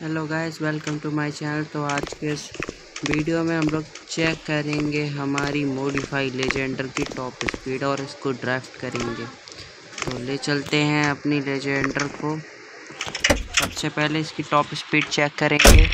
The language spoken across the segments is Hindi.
Hello guys welcome to my channel तो आज के इस वीडियो में हम लोग चेक करेंगे हमारी मॉडिफाई लेजेंडर की टॉप स्पीड और इसको ड्राफ्ट करेंगे। तो ले चलते हैं अपनी लेजेंडर को। सबसे पहले इसकी टॉप स्पीड चेक करेंगे।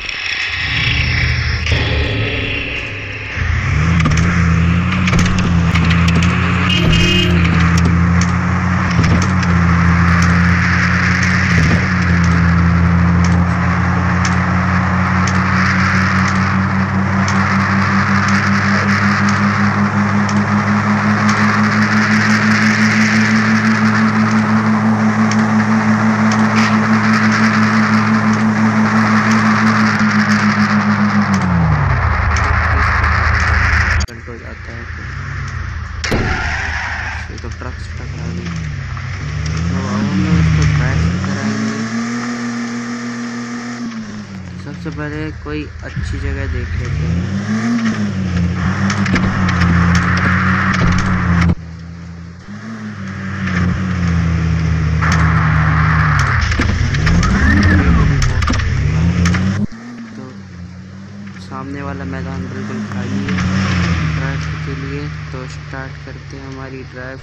हो जाता है। फिर तो ट्रक से टकरा गई तो अब हम लोग इसको ड्राइव कराएँगे। सबसे पहले कोई अच्छी जगह देख लेते हैं। तो सामने वाला मैदान बिल्कुल खाली है। ड्राइव के लिए तो स्टार्ट करते हैं हमारी ड्राइव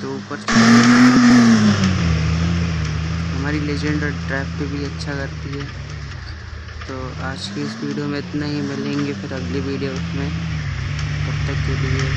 तो ऊपर हमारी लेजेंड ड्राइव पे भी अच्छा करती है. तो आज की इस वीडियो में इतना ही। मिलेंगे फिर अगली वीडियो में। तब तक के लिए